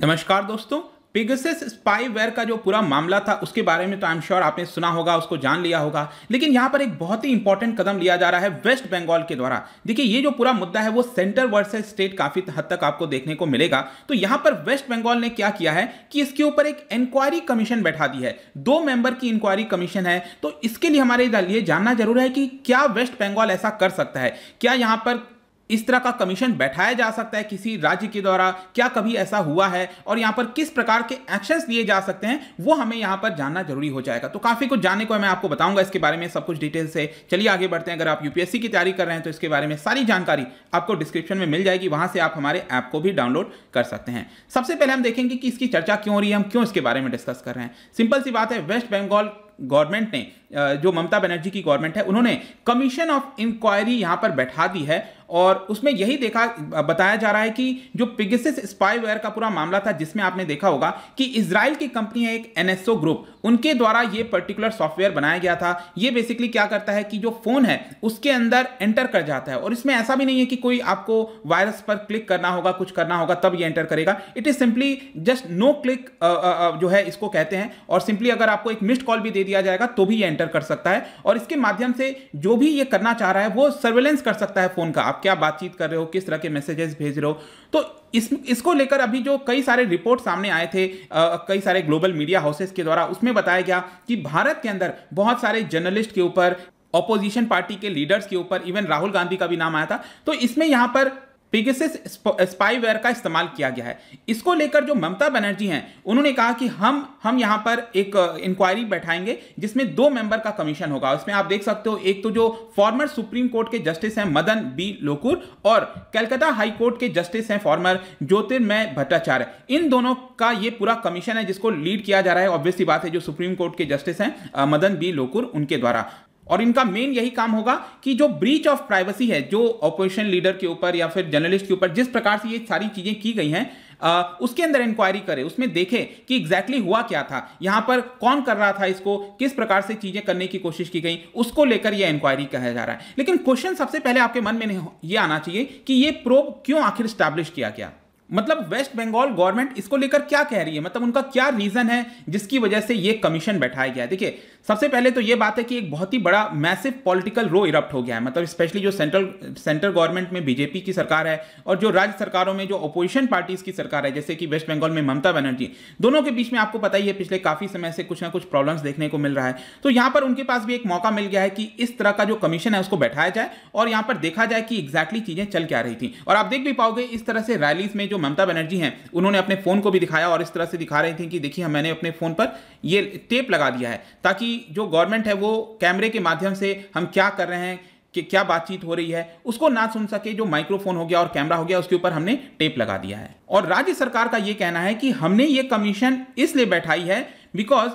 नमस्कार दोस्तों पिगसिस स्पाईवेयर का जो पूरा मामला था, उसके बारे में तो आई एम श्योर आपने सुना होगा, उसको जान लिया होगा। लेकिन यहाँ पर एक बहुत ही इंपॉर्टेंट कदम लिया जा रहा है वेस्ट बंगाल के द्वारा। देखिए, ये जो पूरा मुद्दा है, वो सेंटर वर्सेस स्टेट काफ़ी हद तक आपको देखने को मिलेगा। तो यहाँ पर वेस्ट बंगाल ने क्या किया है कि इसके ऊपर एक इंक्वायरी कमीशन बैठा दी है। दो मेंबर की इंक्वायरी कमीशन है। तो इसके लिए हमारे लिए जानना ज़रूर है कि क्या वेस्ट बंगाल ऐसा कर सकता है? क्या यहाँ पर इस तरह का कमीशन बैठाया जा सकता है किसी राज्य के द्वारा? क्या कभी ऐसा हुआ है? और यहाँ पर किस प्रकार के एक्शंस लिए जा सकते हैं? वो हमें यहाँ पर जानना ज़रूरी हो जाएगा। तो काफ़ी कुछ जानने को मैं आपको बताऊँगा इसके बारे में, सब कुछ डिटेल से। चलिए आगे बढ़ते हैं। अगर आप यूपीएससी की तैयारी कर रहे हैं तो इसके बारे में सारी जानकारी आपको डिस्क्रिप्शन में मिल जाएगी। वहाँ से आप हमारे ऐप को भी डाउनलोड कर सकते हैं। सबसे पहले हम देखेंगे कि इसकी चर्चा क्यों हो रही है, हम क्यों इसके बारे में डिस्कस कर रहे हैं। सिंपल सी बात है वेस्ट बंगाल गवर्नमेंट ने जो ममता बनर्जी की गवर्नमेंट है, उन्होंने कमीशन ऑफ़ इंक्वायरी यहाँ पर बैठा दी है। और उसमें यही देखा, बताया जा रहा है कि जो पिगसिस स्पाईवेयर का पूरा मामला था, जिसमें आपने देखा होगा कि इसराइल की कंपनी है एक एनएसओ ग्रुप उनके द्वारा ये पर्टिकुलर सॉफ्टवेयर बनाया गया था। ये बेसिकली क्या करता है कि जो फ़ोन है, उसके अंदर एंटर कर जाता है। और इसमें ऐसा भी नहीं है कि कोई आपको वायरस पर क्लिक करना होगा, कुछ करना होगा, तब ये एंटर करेगा। It is simply just no click जो है इसको कहते हैं। और सिंपली अगर आपको एक मिस्ड कॉल भी दे दिया जाएगा तो भी ये एंटर कर सकता है। और इसके माध्यम से जो भी ये करना चाह रहा है, वो सर्वेलेंस कर सकता है फ़ोन का। आप क्या बातचीत कर रहे हो किस तरह के मैसेजेस भेज रहे हो? तो इस इसको लेकर अभी जो कई सारे रिपोर्ट सामने आए थे आ, कई सारे ग्लोबल मीडिया हाउसेस के द्वारा उसमें बताया गया कि भारत के अंदर बहुत सारे जर्नलिस्ट के ऊपर ऑपोजिशन पार्टी के लीडर्स के ऊपर इवन राहुल गांधी का भी नाम आया था। तो इसमें यहाँ पर पिगसिस स्पाईवेयर का इस्तेमाल किया गया है। इसको लेकर जो ममता बनर्जी हैं, उन्होंने कहा कि हम हम यहाँ पर एक इंक्वायरी बैठाएँगे, जिसमें दो मेंबर का कमीशन होगा। उसमें आप देख सकते हो, एक तो जो फॉर्मर सुप्रीम कोर्ट के जस्टिस हैं मदन बी लोकुर और कलकत्ता हाई कोर्ट के जस्टिस हैं फॉर्मर ज्योतिर्मय भट्टाचार्य। इन दोनों का ये पूरा कमीशन है, जिसको लीड किया जा रहा है। ऑब्वियसली बात है जो सुप्रीम कोर्ट के जस्टिस हैं मदन बी लोकुर, उनके द्वारा। और इनका मेन यही काम होगा कि जो ब्रीच ऑफ़ प्राइवेसी है जो ऑपोजिशन लीडर के ऊपर या फिर जर्नलिस्ट के ऊपर जिस प्रकार से ये सारी चीज़ें की गई हैं आ, उसके अंदर इंक्वायरी करे उसमें देखे कि एग्जैक्टली exactly हुआ क्या था यहाँ पर कौन कर रहा था इसको किस प्रकार से चीज़ें करने की कोशिश की गई उसको लेकर यह इंक्वायरी कहा जा रहा है। लेकिन क्वेश्चन सबसे पहले आपके मन में यह आना चाहिए कि यह प्रोब क्यों आखिर स्टैब्लिश किया गया? मतलब वेस्ट बंगाल गवर्नमेंट इसको लेकर क्या कह रही है? मतलब उनका क्या रीजन है जिसकी वजह से ये कमीशन बैठाया गया है? देखिए, सबसे पहले तो ये बात है कि एक बहुत ही बड़ा मैसिव पॉलिटिकल रो इरप्ट हो गया है। मतलब स्पेशली जो सेंट्रल सेंट्रल गवर्नमेंट में बीजेपी की सरकार है और जो राज्य सरकारों में जो अपोजिशन पार्टीज़ की सरकार है, जैसे कि वेस्ट बंगाल में ममता बनर्जी, दोनों के बीच में आपको पता ही है पिछले काफ़ी समय से कुछ ना कुछ प्रॉब्लम्स देखने को मिल रहा है। तो यहाँ पर उनके पास भी एक मौका मिल गया है कि इस तरह का जो कमीशन है उसको बैठाया जाए और यहाँ पर देखा जाए कि एग्जैक्टली चीज़ें चल क्या रही थी। और आप देख भी पाओगे इस तरह से रैलीज में जो ममता बनर्जी हैं, उन्होंने अपने फ़ोन को भी दिखाया और इस तरह से दिखा रही थी कि देखिए मैंने अपने फ़ोन पर ये टेप लगा दिया है ताकि जो गवर्नमेंट है, वो कैमरे के माध्यम से हम क्या कर रहे हैं, कि क्या बातचीत हो रही है, उसको ना सुन सके जो माइक्रोफोन हो गया और कैमरा हो गया, उसके ऊपर हमने टेप लगा दिया है। और राज्य सरकार का ये कहना है कि हमने ये कमीशन इसलिए बैठाई है बिकॉज़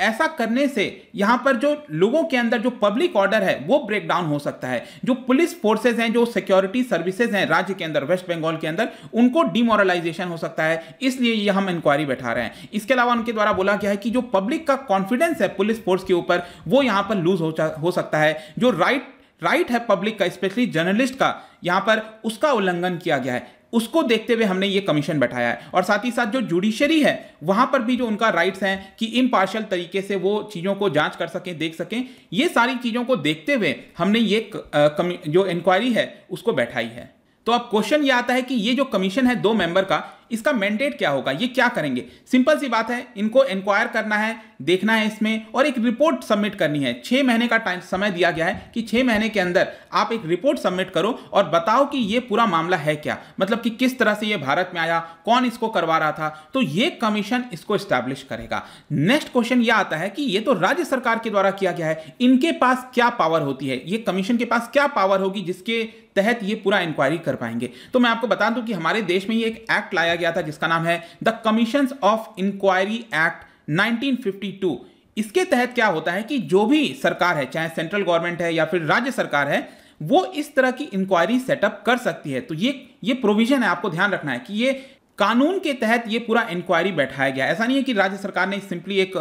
ऐसा करने से यहाँ पर जो लोगों के अंदर जो पब्लिक ऑर्डर है वो ब्रेक डाउन हो सकता है। जो पुलिस फोर्सेज हैं जो सिक्योरिटी सर्विसेज़ हैं राज्य के अंदर वेस्ट बंगाल के अंदर उनको डिमोरलाइजेशन हो सकता है। इसलिए ये हम इंक्वायरी बैठा रहे हैं। इसके अलावा उनके द्वारा बोला गया है कि जो पब्लिक का कॉन्फिडेंस है पुलिस फोर्स के ऊपर वो यहाँ पर लूज हो, हो सकता है। जो राइट राइट है पब्लिक का स्पेशली जर्नलिस्ट का यहाँ पर उसका उल्लंघन किया गया है। उसको देखते हुए हमने ये कमीशन बैठाया है। और साथ ही साथ जो जुडिशरी है, वहाँ पर भी जो उनका राइट्स हैं कि इम्पार्शल तरीके से वो चीज़ों को जाँच कर सकें, देख सकें, ये सारी चीज़ों को देखते हुए हमने ये जो इंक्वायरी है, उसको बैठाई है। तो अब क्वेश्चन ये आता है कि ये जो कमीशन है दो मेंबर का इसका मैंडेट क्या होगा? ये क्या करेंगे? सिंपल सी बात है, इनको इंक्वायर करना है, देखना है इसमें और एक रिपोर्ट सबमिट करनी है। छह महीने का टाइम समय दिया गया है कि छह महीने के अंदर आप एक रिपोर्ट सबमिट करो और बताओ कि ये पूरा मामला है क्या? मतलब कि किस तरह से ये भारत में आया, कौन इसको करवा रहा था? तो ये कमीशन इसको स्टैब्लिश करेगा। नेक्स्ट क्वेश्चन यह आता है कि ये तो राज्य सरकार के द्वारा किया गया है, इनके पास क्या पावर होती है? ये कमीशन के पास क्या पावर होगी जिसके तहत ये पूरा इंक्वायरी कर पाएँगे? तो मैं आपको बता दूँ कि हमारे देश में ये एक एक्ट लाया गया था, जिसका नाम है the commission of inquiry act 1952 इसके तहत क्या होता है कि जो भी सरकार है, चाहे सेंट्रल गवर्नमेंट है या फिर राज्य सरकार है, वो इस तरह की इंक्वायरी सेटअप कर सकती है। तो ये ये प्रोविज़न है, आपको ध्यान रखना है कि ये कानून के तहत ये पूरा इंक्वायरी बैठाया गया। ऐसा नहीं है कि राज्य सरकार ने सिंपली एक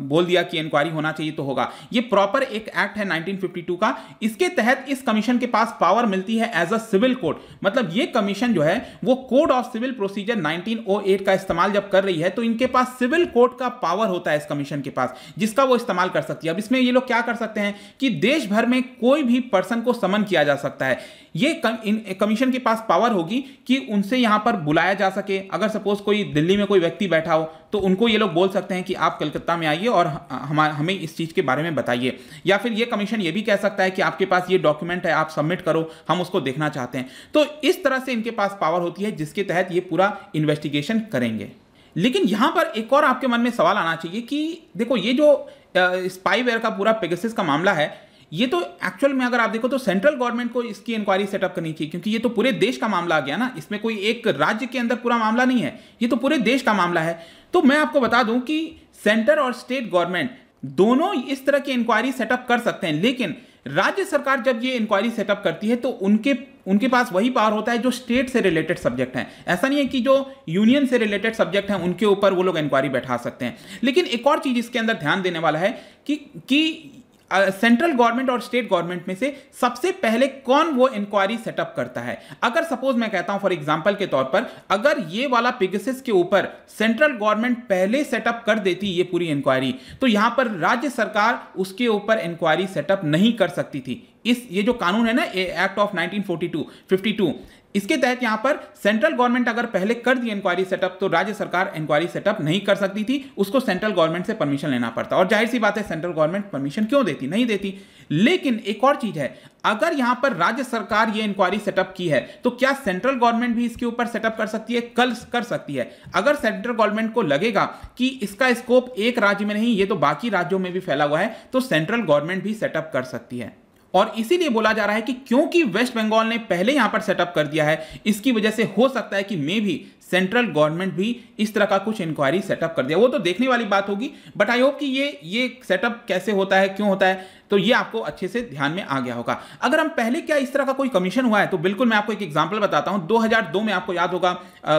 बोल दिया कि इंक्वायरी होना चाहिए तो होगा। ये प्रॉपर एक एक्ट है 1952 का। इसके तहत इस कमीशन के पास पावर मिलती है एज अ सिविल कोड मतलब ये कमीशन जो है, वो कोड ऑफ़ सिविल प्रोसीजर 1908 का इस्तेमाल जब कर रही है तो इनके पास सिविल कोड का पावर होता है इस कमीशन के पास, जिसका वो इस्तेमाल कर सकती है। अब इसमें ये लोग क्या कर सकते हैं कि देश भर में कोई भी पर्सन को समन किया जा सकता है। ये कमीशन के पास पावर होगी कि उनसे यहाँ पर बुलाया जा सके अगर सपोज़ कोई दिल्ली में कोई व्यक्ति बैठा हो तो उनको ये लोग बोल सकते हैं कि आप कलकत्ता में आइए और हम हमें इस चीज़ के बारे में बताइए। या फिर ये कमीशन ये भी कह सकता है कि आपके पास ये डॉक्यूमेंट है, आप सबमिट करो, हम उसको देखना चाहते हैं। तो इस तरह से इनके पास पावर होती है, जिसके तहत ये पूरा इन्वेस्टिगेशन करेंगे। लेकिन यहाँ पर एक और आपके मन में सवाल आना चाहिए कि देखो ये जो स्पाईवेयर का पूरा पेगसिस का मामला है ये तो एक्चुअल में अगर आप देखो तो सेंट्रल गवर्नमेंट को इसकी इंक्वायरी सेटअप करनी चाहिए, क्योंकि ये तो पूरे देश का मामला आ गया ना, इसमें कोई एक राज्य के अंदर पूरा मामला नहीं है, ये तो पूरे देश का मामला है। तो मैं आपको बता दूँ कि सेंटर और स्टेट गवर्नमेंट दोनों इस तरह की इंक्वायरी सेटअप कर सकते हैं, लेकिन राज्य सरकार जब ये इंक्वायरी सेटअप करती है तो उनके उनके पास वही पावर होता है जो स्टेट से रिलेटेड सब्जेक्ट हैं। ऐसा नहीं है कि जो यूनियन से रिलेटेड सब्जेक्ट हैं, उनके ऊपर वो लोग इंक्वायरी बैठा सकते हैं। लेकिन एक और चीज़ इसके अंदर ध्यान देने वाला है कि कि सेंट्रल गवर्नमेंट और स्टेट गवर्नमेंट में से सबसे पहले कौन वो इंक्वायरी सेटअप करता है? अगर सपोज़ मैं कहता हूँ फॉर एग्जांपल के तौर पर, अगर ये वाला पिगसिस के ऊपर सेंट्रल गवर्नमेंट पहले सेटअप कर देती ये पूरी इंक्वायरी तो यहाँ पर राज्य सरकार उसके ऊपर इंक्वायरी सेटअप नहीं कर सकती थी। इस, ये जो कानून है ना एक्ट ऑफ़ 1942 52 इसके तहत यहाँ पर सेंट्रल गवर्नमेंट अगर पहले कर दी इंक्वायरी सेटअप तो राज्य सरकार इंक्वायरी सेटअप नहीं कर सकती थी। उसको सेंट्रल गवर्नमेंट से परमिशन लेना पड़ता। और ज़ाहिर सी बात है सेंट्रल गवर्नमेंट परमिशन क्यों देती? नहीं देती। लेकिन एक और चीज़ है, अगर यहाँ पर राज्य सरकार ये इंक्वायरी सेटअप की है तो क्या सेंट्रल गवर्नमेंट भी इसके ऊपर सेटअप कर सकती है? कल कर सकती है। अगर सेंट्रल गवर्नमेंट को लगेगा कि इसका स्कोप एक राज्य में नहीं, ये तो बाकी राज्यों में भी फैला हुआ है तो सेंट्रल गवर्नमेंट भी सेटअप कर सकती है। और इसीलिए बोला जा रहा है कि क्योंकि वेस्ट बंगाल ने पहले यहाँ पर सेटअप कर दिया है, इसकी वजह से हो सकता है कि मे भी सेंट्रल गवर्नमेंट भी इस तरह का कुछ इंक्वायरी सेटअप कर दिया। वो तो देखने वाली बात होगी बट आई होप कि ये ये सेटअप कैसे होता है, क्यों होता है तो ये आपको अच्छे से ध्यान में आ गया होगा। अगर हम पहले क्या इस तरह का कोई कमीशन हुआ है तो बिल्कुल मैं आपको एक एग्ज़ाम्पल बताता हूँ। 2002 में आपको याद होगा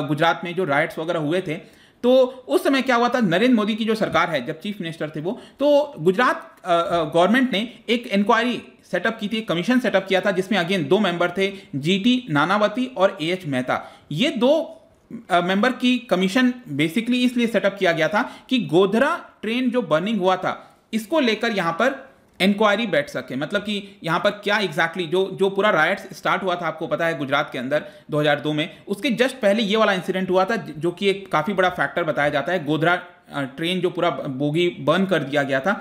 गुजरात में जो राइट्स वगैरह हुए थे तो उस समय क्या हुआ था, नरेंद्र मोदी की जो सरकार है, जब चीफ मिनिस्टर थे वो तो गुजरात गवर्नमेंट ने एक इंक्वायरी सेटअप की थी कमीशन सेटअप किया था, जिसमें अगेन दो मेंबर थे जीटी नानावती और ए एच मेहता। ये दो मेंबर की कमीशन बेसिकली इसलिए सेटअप किया गया था कि गोधरा ट्रेन जो बर्निंग हुआ था, इसको लेकर यहाँ पर इंक्वायरी बैठ सके। मतलब कि यहाँ पर क्या एग्जैक्टली exactly जो जो पूरा राइट्स स्टार्ट हुआ था, आपको पता है गुजरात के अंदर 2002 में, उसके जस्ट पहले ये वाला इंसिडेंट हुआ था, जो कि एक काफ़ी बड़ा फैक्टर बताया जाता है, गोधरा ट्रेन जो पूरा बोगी बर्न कर दिया गया था।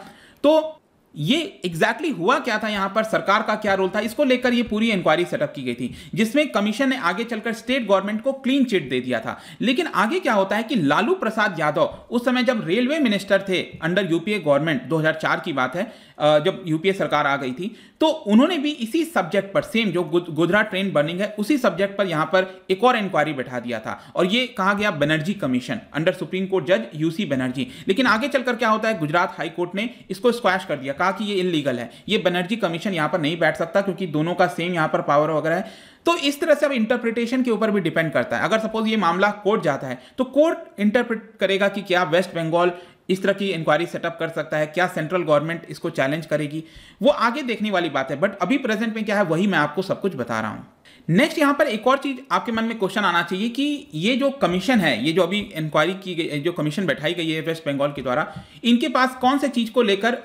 तो ये एग्जैक्टली exactly हुआ क्या था यहाँ पर? सरकार का क्या रोल था? इसको लेकर ये पूरी इंक्वायरी सेटअप की गई थी, जिसमें कमीशन ने आगे चलकर स्टेट गवर्नमेंट को क्लीन चिट दे दिया था। लेकिन आगे क्या होता है कि लालू प्रसाद यादव, उस समय जब रेलवे मिनिस्टर थे अंडर यूपीए गवर्नमेंट 2004 की बात है जब यूपीए सरकार आ गई थी तो उन्होंने भी इसी सब्जेक्ट पर सेम जो गोधरा ट्रेन बर्निंग है, उसी सब्जेक्ट पर यहाँ पर एक और इंक्वायरी बैठा दिया था। और ये कहा गया Banerjee commission under supreme court जज यूसी बनर्जी लेकिन आगे चलकर क्या होता है, गुजरात हाई कोर्ट ने इसको स्क्वैश कर दिया, कहा कि ये इलीगल है। ये बनर्जी कमीशन यहाँ पर नहीं बैठ सकता, क्योंकि दोनों का सेम यहाँ पर पावर वगैरह है। तो इस तरह से अब इंटरप्रिटेशन के ऊपर भी डिपेंड करता है। अगर सपोज़ ये मामला कोर्ट जाता है तो कोर्ट इंटरप्रिट करेगा कि क्या वेस्ट बंगाल इस तरह की इंक्वायरी सेटअप कर सकता है, क्या सेंट्रल गवर्नमेंट इसको चैलेंज करेगी? वो आगे देखने वाली बात है बट अभी प्रेजेंट में क्या है, वही मैं आपको सब कुछ बता रहा हूँ। नेक्स्ट यहाँ पर एक और चीज़ आपके मन में क्वेश्चन आना चाहिए कि ये जो कमीशन है, ये जो अभी इंक्वायरी की गई, जो कमीशन बैठाई गई है वेस्ट बंगाल के द्वारा, इनके पास कौन से चीज़ को लेकर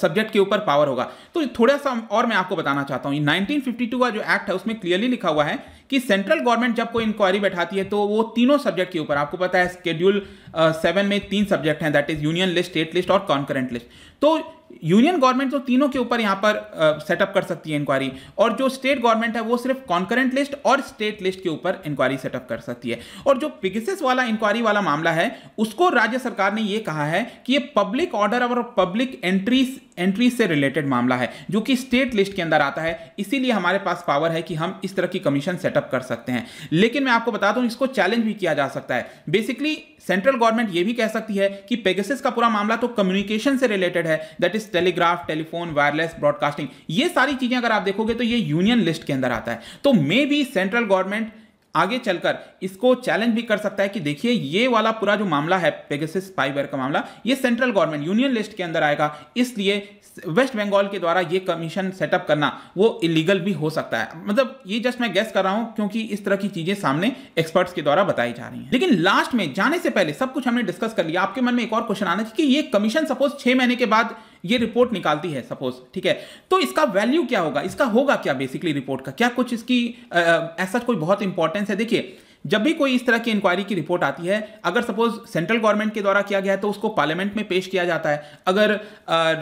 सब्जेक्ट के ऊपर पावर होगा? तो थोड़ा सा और मैं आपको बताना चाहता हूँ। 1952 का जो एक्ट है, उसमें क्लियरली लिखा हुआ है कि सेंट्रल गवर्नमेंट जब कोई इंक्वायरी बैठाती है तो वो तीनों सब्जेक्ट के ऊपर, आपको पता है स्केड्यूल सेवन में तीन सब्जेक्ट हैं that is union list state list और कॉन्करेंट लिस्ट तो यूनियन गवर्नमेंट तो तीनों के ऊपर यहाँ पर सेटअप कर सकती है इंक्वायरी और जो स्टेट गवर्नमेंट है, वो सिर्फ़ कॉन्करेंट लिस्ट और स्टेट लिस्ट के ऊपर इंक्वायरी सेटअप कर सकती है। और जो पिगसिस वाला इंक्वायरी वाला मामला है, उसको राज्य सरकार ने यह कहा है कि ये पब्लिक ऑर्डर और पब्लिक एंट्रीज एंट्री से रिलेटेड मामला है, जो कि स्टेट लिस्ट के अंदर आता है। इसीलिए हमारे पास पावर है कि हम इस तरह की कमीशन सेटअप कर सकते हैं। लेकिन मैं आपको बता दूँ, इसको चैलेंज भी किया जा सकता है। बेसिकली सेंट्रल गवर्नमेंट ये भी कह सकती है कि पेगसिस का पूरा मामला तो कम्युनिकेशन से रिलेटेड है। That is telegraph telephone wireless broadcasting ये सारी चीज़ें अगर आप देखोगे तो ये यूनियन लिस्ट के अंदर आता है। तो मे बी सेंट्रल गवर्नमेंट आगे चलकर इसको चैलेंज भी कर सकता है कि देखिए, ये वाला पूरा जो मामला है पेगसिस स्पाईवेयर का मामला, ये सेंट्रल गवर्नमेंट यूनियन लिस्ट के अंदर आएगा। इसलिए वेस्ट बंगाल के द्वारा ये कमीशन सेटअप करना वो इलीगल भी हो सकता है। मतलब ये जस्ट मैं गेस कर रहा हूँ, क्योंकि इस तरह की चीज़ें सामने एक्सपर्ट्स के द्वारा बताई जा रही हैं। लेकिन लास्ट में जाने से पहले सब कुछ हमने डिस्कस कर लिया। आपके मन में एक और क्वेश्चन आना चाहिए कि ये कमीशन सपोज़ छह महीने के बाद ये रिपोर्ट निकालती है सपोज़ ठीक है? तो इसका वैल्यू क्या होगा? इसका होगा क्या बेसिकली रिपोर्ट का? क्या कुछ इसकी ऐसा कोई बहुत इंपॉर्टेंस है? देखिए, जब भी कोई इस तरह की इंक्वायरी की रिपोर्ट आती है, अगर सपोज़ सेंट्रल गवर्नमेंट के द्वारा किया गया है तो उसको पार्लियामेंट में पेश किया जाता है। अगर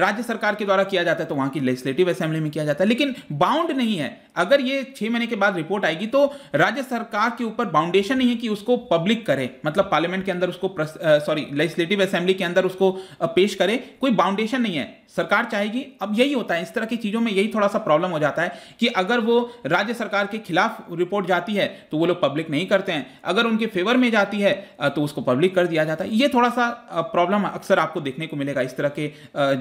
राज्य सरकार के द्वारा किया जाता है तो वहाँ की लेजिस्लेटिव असेंबली में किया जाता है। लेकिन बाउंड नहीं है। अगर ये छह महीने के बाद रिपोर्ट आएगी तो राज्य सरकार के ऊपर बाउंडेशन नहीं है कि उसको पब्लिक करे। मतलब पार्लियामेंट के अंदर उसको सॉरी लेजिस्लेटिव असेंबली के अंदर उसको पेश करे। कोई बाउंडेशन नहीं है। सरकार चाहेगी, अब यही होता है। इस तरह की चीज़ों में यही थोड़ा सा प्रॉब्लम हो जाता है कि अगर वो राज्य सरकार के खिलाफ रिपोर्ट जाती है तो वो लोग पब्लिक नहीं करते हैं। अगर उनके फेवर में जाती है तो उसको पब्लिक कर दिया जाता है। ये थोड़ा सा प्रॉब्लम अक्सर आपको देखने को मिलेगा इस तरह के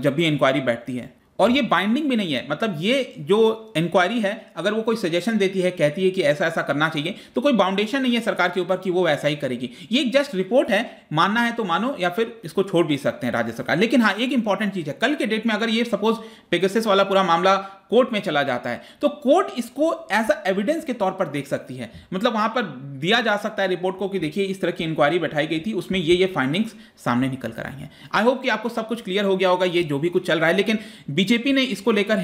जब भी इंक्वायरी बैठती है। और ये बाइंडिंग भी नहीं है। मतलब ये जो इंक्वायरी है, अगर वो कोई सजेशन देती है, कहती है कि ऐसा ऐसा करना चाहिए तो कोई बाउंडेशन नहीं है सरकार के ऊपर कि वो वैसा ही करेगी। ये एक जस्ट रिपोर्ट है, मानना है तो मानो या फिर इसको छोड़ भी सकते हैं राज्य सरकार। लेकिन हाँ एक इंपॉर्टेंट चीज़ है, कल के डेट में अगर ये सपोज़ पेगसिस वाला पूरा मामला कोर्ट में चला जाता है। तो कोर्ट इसको एज अ एविडेंस के तौर पर देख सकती है। मतलब वहाँ पर दिया जा सकता है रिपोर्ट को कि देखिए इस तरह की इंक्वायरी बैठाई गई थी, उसमें ये ये फाइंडिंग्स सामने निकल कर आई हैं। आई होप कि आपको सब कुछ क्लियर हो गया होगा, ये जो भी कुछ चल रहा है। लेकिन बीजेपी ने इसको लेकर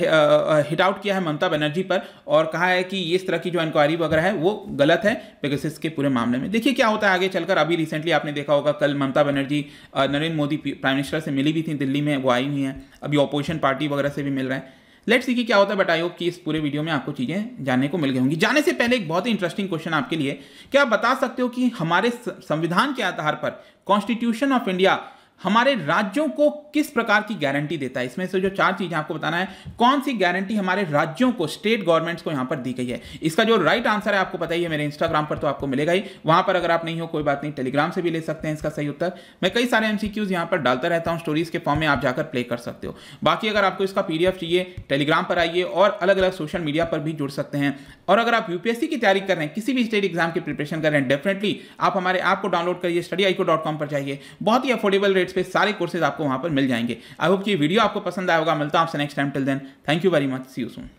हिट आउट किया है ममता बनर्जी पर और कहा है कि इस तरह की जो इंक्वायरी वगैरह है, वो गलत है पेगसिस के पूरे मामले में। देखिए क्या होता है आगे चलकर। अभी रिसेंटली आपने देखा होगा, कल ममता बनर्जी नरेंद्र मोदी प्राइम मिनिस्टर से मिली भी थी, दिल्ली में वो आई हुई हैं। अभी ऑपोजिशन पार्टी वगैरह से भी मिल रहे हैं। लेट सी क्या होता है बट आई होप कि इस पूरे वीडियो में आपको चीज़ें जानने को मिल गई होंगी। जाने से पहले एक बहुत ही इंटरेस्टिंग क्वेश्चन आपके लिए। क्या आप बता सकते हो कि हमारे संविधान के आधार पर कॉन्स्टिट्यूशन ऑफ़ इंडिया हमारे राज्यों को किस प्रकार की गारंटी देता है? इसमें से जो चार चीज़ें आपको बताना है, कौन सी गारंटी हमारे राज्यों को स्टेट गवर्नमेंट्स को यहाँ पर दी गई है? इसका जो राइट आंसर है, आपको पता ही है, मेरे इंस्टाग्राम पर तो आपको मिलेगा ही। वहाँ पर अगर आप नहीं हो, कोई बात नहीं टेलीग्राम से भी ले सकते हैं इसका सही उत्तर। मैं कई सारे एमसीक्यूज यहाँ पर डालता रहता हूँ स्टोरीज के फॉर्म में आप जाकर प्ले कर सकते हो। बाकी अगर आपको इसका पीडीएफ चाहिए टेलीग्राम पर आइए और अलग अलग सोशल मीडिया पर भी जुड़ सकते हैं। और अगर आप यूपीएससी की तैयारी कर रहे हैं, किसी भी स्टेट एग्ज़ाम की प्रिपरेशन कर रहे हैं डेफिनेटली आप हमारे ऐप को डाउनलोड करिए स्टडी पर जाइए। बहुत ही अफोर्डेबल रेट्स पे सारे कोर्सेज आपको वहाँ पर मिल जाएँगे। आई होप कि वीडियो आपको पसंद आया होगा। मिलता हूँ आपसे next time till then thank you very much see you soon